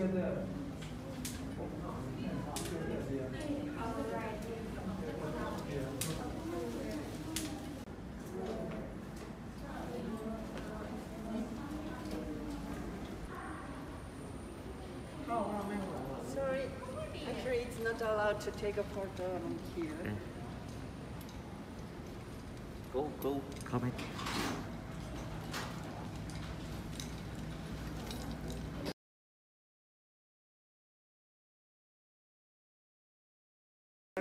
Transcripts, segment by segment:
Sorry, actually it's not allowed to take a photo on here. Go, go, comic.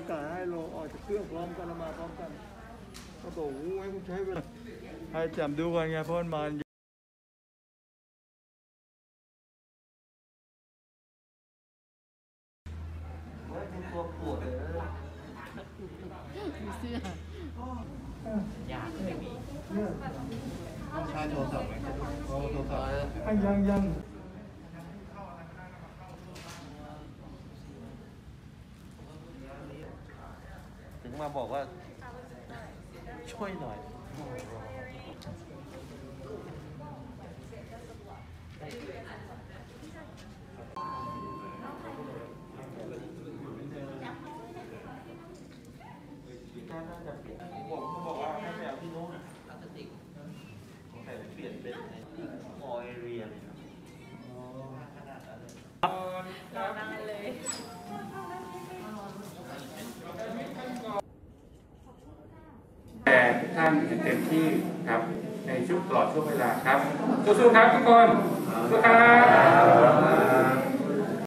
กาศให้ลงออกจากเครื่องพร้อมกันแล้วมาพร้อมกันเขาบอกโอ้ยคุณใช้เวลาให้จำดูกันไงเพราะมันมาเฮ้ยเป็นตัวปวดเลยมีเสื้ออยากไม่มีใช้โทรศัพท์ไหมโทรศัพท์ยังยัง มาบอกว่า ช่วยหน่อย น่าจะเปลี่ยนผมเขาบอกว่าให้ไปเอาที่นู้นพลาสติกแต่เปลี่ยนเป็นออยเรียเลยครับ แต่ทุกท่านเต็มที่ครับในช่วงตลอดช่วงเวลาครับสู้ๆครับทุกคนสู้ครับ